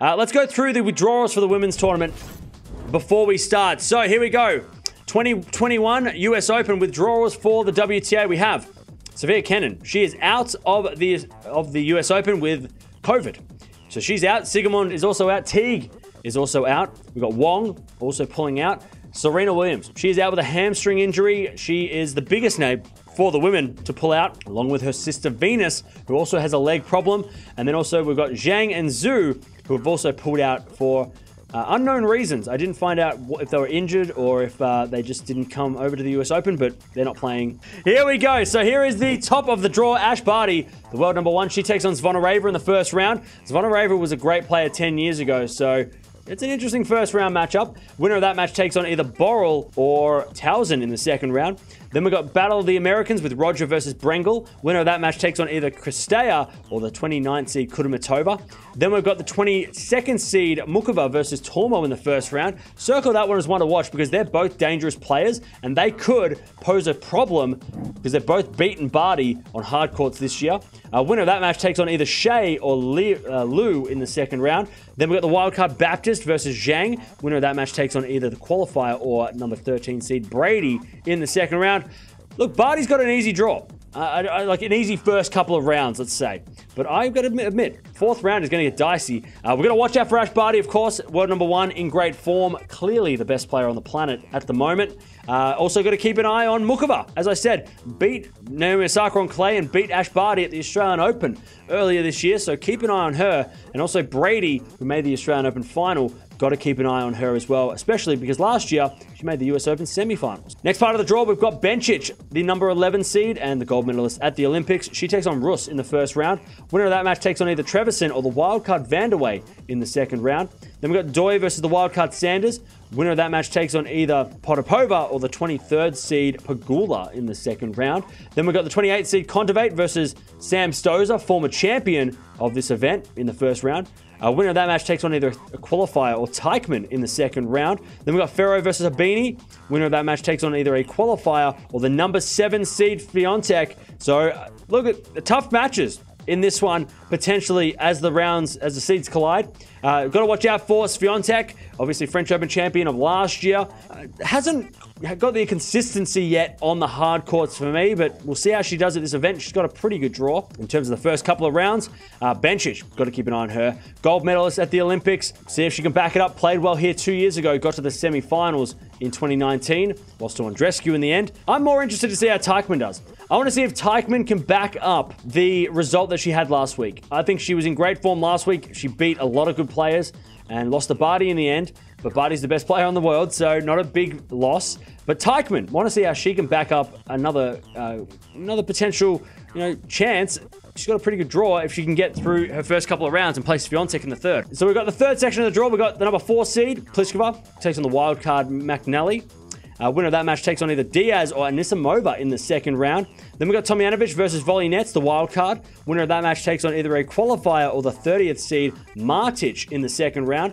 Uh, let's go through the withdrawals for the women's tournament before we start. So here we go. 2021 US Open withdrawals for the WTA. We have Sofia Kenin. She is out of the of the US Open with COVID. So she's out. Siegemund is also out. Teague is also out. We've got Wong also pulling out. Serena Williams. She is out with a hamstring injury. She is the biggest name for the women to pull out, along with her sister Venus, who also has a leg problem. And then also we've got Zhang and Zhu, who have also pulled out for uh, unknown reasons. I didn't find out if they were injured or if uh, they just didn't come over to the US Open, but they're not playing. Here we go. So here is the top of the draw. Ash Barty, the world number one. She takes on Zvonareva in the first round. Zvonareva was a great player 10 years ago, so it's an interesting first round matchup. Winner of that match takes on either Borrell or Tauson in the second round. Then we got Battle of the Americans with Roger versus Brengle. Winner of that match takes on either Kristaya or the 29th seed Kudermetova. Then we've got the 22nd seed Muchova versus Tormo in the first round. Circle that one as one to watch because they're both dangerous players and they could pose a problem because they've both beaten Barty on hard courts this year. Uh, winner of that match takes on either Shea or Lee, uh, Liu in the second round. Then we've got the wildcard Baptiste versus Zhang. Winner of that match takes on either the qualifier or number 13 seed Brady in the second round. Look, Barty's got an easy draw. Uh, like an easy first couple of rounds, let's say. But I've got to admit, fourth round is going to get dicey. Uh, we're going to watch out for Ash Barty, of course. World number one in great form. Clearly the best player on the planet at the moment. Uh, also got to keep an eye on Muchova. As I said, beat Naomi Osaka on clay and beat Ash Barty at the Australian Open earlier this year. So keep an eye on her. And also Brady, who made the Australian Open final, Got to keep an eye on her as well, especially because last year she made the US Open semifinals. Next part of the draw, we've got Bencic, the number 11 seed and the gold medalist at the Olympics. She takes on Rus in the first round. Winner of that match takes on either Trevisan or the wildcard Vandeweghe in the second round. Then we've got Doi versus the wildcard Sanders. Winner of that match takes on either Potapova or the 23rd seed Pegula in the second round. Then we've got the 28th seed Kontaveit versus Sam Stosur, former champion of this event in the first round. Uh, winner of that match takes on either a qualifier or Teichmann in the second round. Then we've got Ferro versus Abini. Winner of that match takes on either a qualifier or the number seven seed Swiatek. So, uh, look at the tough matches in this one, potentially as the rounds, as the seeds collide. Uh, got to watch out for Swiatek, obviously French Open champion of last year. Uh, hasn't got the consistency yet on the hard courts for me, but we'll see how she does at this event. She's got a pretty good draw in terms of the first couple of rounds. Uh, Bencic, got to keep an eye on her. Gold medalist at the Olympics. See if she can back it up. Played well here two years ago. Got to the semi-finals in 2019. Lost to Andreescu in the end. I'm more interested to see how Teichmann does. I want to see if Teichmann can back up the result that she had last week. I think she was in great form last week. She beat a lot of good players and lost to Barty in the end. But Barty's the best player in the world, so not a big loss. But Teichmann, want to see how she can back up another uh, another potential you know chance. She's got a pretty good draw if she can get through her first couple of rounds and place Swiatek in the third. So we've got the third section of the draw. We've got the number four seed, Pliskova, takes on the wild card McNally. Uh, winner of that match takes on either Diyas or Anisimova in the second round. Then we've got Tomljanovic versus Volynets, the wild card. Winner of that match takes on either a qualifier or the 30th seed Martic in the second round.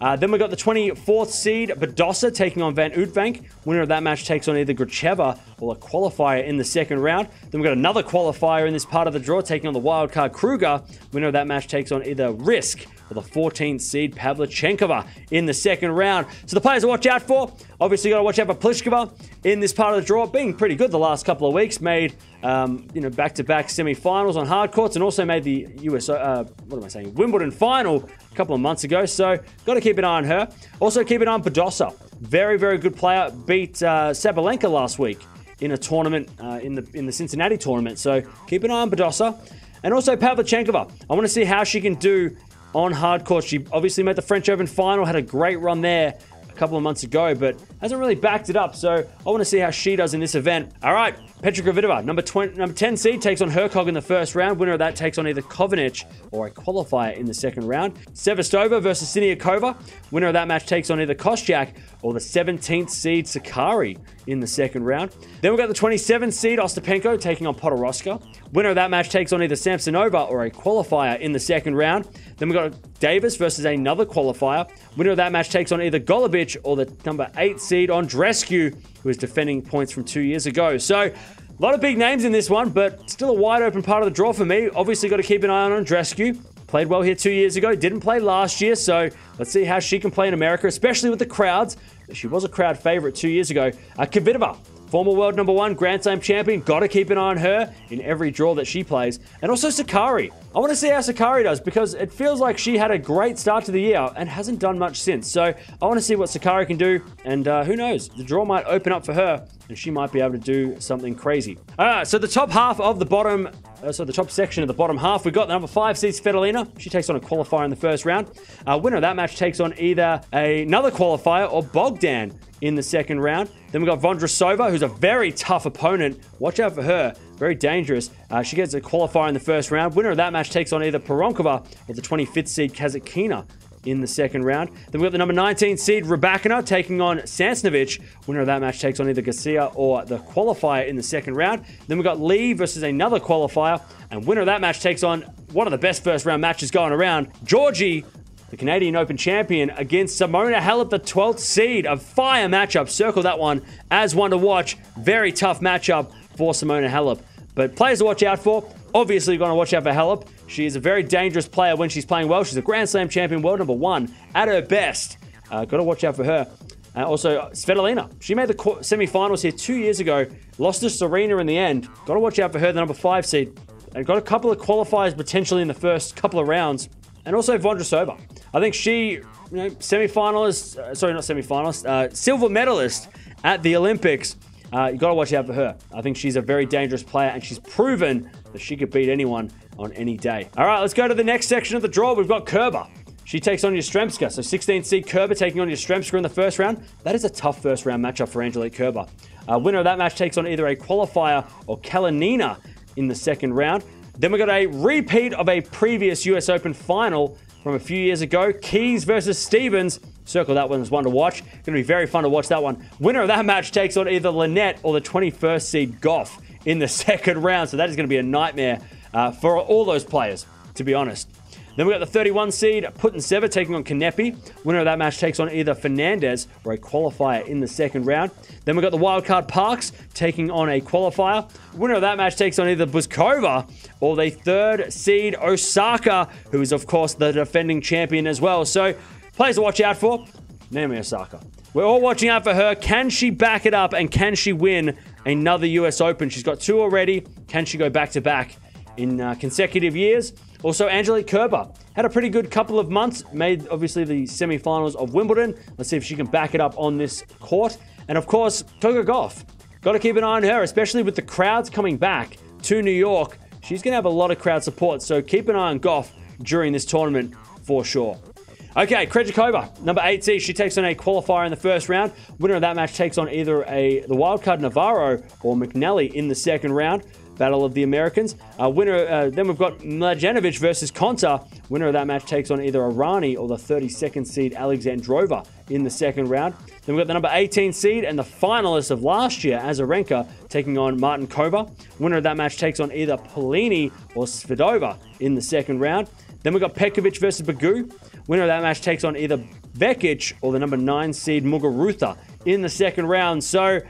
Uh, then we got the 24th seed Badosa taking on Van Uytvanck. Winner of that match takes on either Gracheva or a qualifier in the second round. Then we've got another qualifier in this part of the draw taking on the wildcard Kruger. Winner of that match takes on either Risk for the 14th seed Pavlyuchenkova in the second round. So the players to watch out for, obviously got to watch out for Pliskova in this part of the draw, being pretty good the last couple of weeks. Made um, you know back-to-back semi-finals on hard courts, and also made the US uh, what am I saying Wimbledon final a couple of months ago. So got to keep an eye on her. Also keep an eye on Badosa, very very good player. Beat uh, Sabalenka last week in a tournament uh, in the in the Cincinnati tournament. So keep an eye on Badosa. And also Pavlyuchenkova. I want to see how she can do on hard court. She obviously made the French Open final, had a great run there a couple of months ago, but hasn't really backed it up. So I want to see how she does in this event. All right, Petra Kvitova, number 20, number 10 seed, takes on Hercog in the first round. Winner of that takes on either Kovinic or a qualifier in the second round. Sevastova versus Siniakova. Winner of that match takes on either Koscheck or the 17th seed Sakkari in the second round. Then we've got the 27th seed Ostapenko taking on Podoroska. Winner of that match takes on either Samsonova or a qualifier in the second round. Then we've got Davis versus another qualifier. Winner of that match takes on either Golubic or the number 8 seed Andreescu who is defending points from two years ago. So, a lot of big names in this one, but still a wide open part of the draw for me. Obviously, got to keep an eye on Andreescu. Played well here two years ago, didn't play last year, so let's see how she can play in America, especially with the crowds. She was a crowd favorite two years ago. Uh, Kvitova, Former world number one Grand Slam champion. Got to keep an eye on her in every draw that she plays. And also Sakkari. I want to see how Sakkari does because it feels like she had a great start to the year and hasn't done much since. So I want to see what Sakkari can do. And uh, who knows? The draw might open up for her and she might be able to do something crazy. All right, so the top half of the bottom, uh, so the top section of the bottom half, we've got the number five seed Svitolina. She takes on a qualifier in the first round. Uh, winner of that match takes on either a, another qualifier or Bogdan in the second round. Then we've got Vondrousova, who's a very tough opponent. Watch out for her. Very dangerous. Uh, she gets a qualifier in the first round. Winner of that match takes on either Pironkova or the 25th seed Kasatkina in the second round. Then we've got the number 19 seed Rybakina taking on Sasnovich. Winner of that match takes on either Garcia or the qualifier in the second round. Then we've got Lee versus another qualifier. And winner of that match takes on one of the best first round matches going around, Giorgi the Canadian Open champion against Simona Halep, the 12th seed. A fire matchup. Circle that one as one to watch. Very tough matchup for Simona Halep. But players to watch out for. Obviously, you're going to watch out for Halep. She is a very dangerous player when she's playing well. She's a Grand Slam champion, world number one at her best. Uh, got to watch out for her. Uh, also, Svitolina. She made the semifinals here two years ago. Lost to Serena in the end. Got to watch out for her, the number five seed. And got a couple of qualifiers potentially in the first couple of rounds. And also Vondrousova. I think she, you know, semi-finalist, uh, sorry, not semi-finalist, uh, silver medalist at the Olympics. Uh, you got to watch out for her. I think she's a very dangerous player, and she's proven that she could beat anyone on any day. All right, let's go to the next section of the draw. We've got Kerber. She takes on Yastremska. So 16 seed Kerber taking on Yastremska in the first round. That is a tough first round matchup for Angelique Kerber. Uh, winner of that match takes on either a qualifier or Kalinina in the second round. Then we got a repeat of a previous US Open final from a few years ago. Keys versus Stevens. Circle that one as one to watch. Going to be very fun to watch that one. Winner of that match takes on either Linette or the 21st seed Gauff in the second round. So that is going to be a nightmare uh, for all those players, to be honest. Then we got the 31 seed Putin Putintseva taking on Kanepi. Winner of that match takes on either Fernandez or a qualifier in the second round. Then we got the wildcard Parks taking on a qualifier. Winner of that match takes on either Bouzkova or the third seed Osaka, who is of course the defending champion as well. So players to watch out for. Naomi Osaka. We're all watching out for her. Can she back it up and can she win another US Open? She's got two already. Can she go back to back in uh, consecutive years? Also, Angelique Kerber had a pretty good couple of months, made obviously the semi-finals of Wimbledon. Let's see if she can back it up on this court. And of course, Coco Gauff. Got to keep an eye on her, especially with the crowds coming back to New York. She's going to have a lot of crowd support, so keep an eye on Gauff during this tournament for sure. Okay, Krejcikova, number eight seed. She takes on a qualifier in the first round. Winner of that match takes on either a the wildcard Navarro or McNally in the second round. Battle of the Americans. Uh, winner. Uh, then we've got Mladenovic versus Konta. Winner of that match takes on either Irani or the 32nd seed Alexandrova in the second round. Then we've got the number 18 seed and the finalist of last year, Azarenka, taking on Martincova. Winner of that match takes on either Paolini or Svidova in the second round. Then we've got Petkovic versus Begu. Winner of that match takes on either Vekic or the number 9 seed Muguruza in the second round. So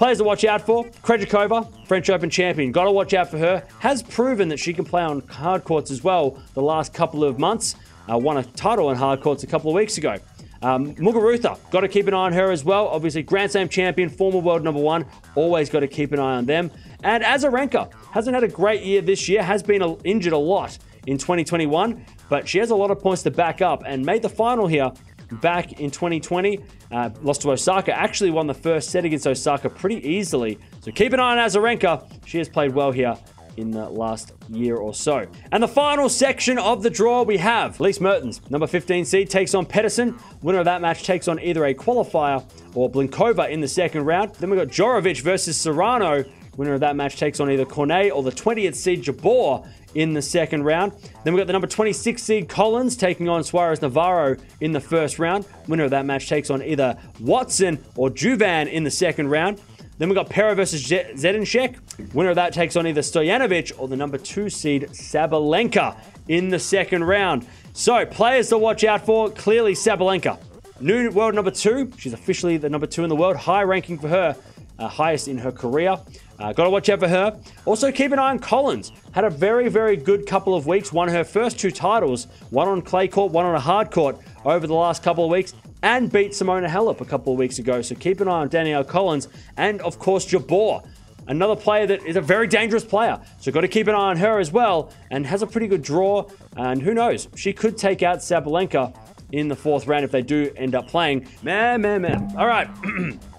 Players to watch out for Krejcikova, French Open champion. Got to watch out for her. Has proven that she can play on hard courts as well the last couple of months. Uh, won a title on hard courts a couple of weeks ago. Um, Muguruza, got to keep an eye on her as well. Obviously, Grand Slam champion, former world number one. Always got to keep an eye on them. And Azarenka hasn't had a great year this year, has been injured a lot in 2021, but she has a lot of points to back up and made the final here back in 2020. Uh, lost to Osaka. Actually won the first set against Osaka pretty easily. So keep an eye on Azarenka. She has played well here in the last year or so. And the final section of the draw we have Elise Mertens, number 15 seed, takes on Pedersen. Winner of that match takes on either a qualifier or Blinkova in the second round. Then we've got Jorovic versus Serrano. Winner of that match takes on either Cornet or the 20th seed Jabeur in the second round. Then we've got the number 26 seed Collins taking on Suarez Navarro in the first round. Winner of that match takes on either Watson or Juvan in the second round. Then we've got Pera versus Zidansek. Winner of that takes on either Stojanovic or the number two seed Sabalenka in the second round. So, players to watch out for clearly Sabalenka. New world number two. She's officially the number two in the world. High ranking for her. Uh, highest in her career. Uh, Got to watch out for her. Also, keep an eye on Collins. Had a very, very good couple of weeks. Won her first two titles, one on clay court, one on a hard court over the last couple of weeks, and beat Simona Halep a couple of weeks ago. So keep an eye on Danielle Collins. And, of course, Jabeur another player that is a very dangerous player. So got to keep an eye on her as well and has a pretty good draw. And who knows, she could take out Sabalenka in the fourth round if they do end up playing. Man, man, man. All right.